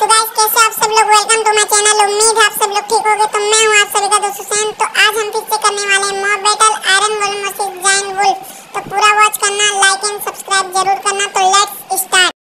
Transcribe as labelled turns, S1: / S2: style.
S1: So guys कैसे आप सब लोग? वेलकम टू माय चैनल उम्मीद है आप सब लोग ठीक होंगे तो मैं हूँ आप सभी का दोस्त हुसैन। तो आज हम फिर से करने वाले हैं mob battle iron wolf versus giant wolf तो पूरा वॉच करना लाइक एंड सब्सक्राइब ज़रूर करना। तो लेट्स स्टार्ट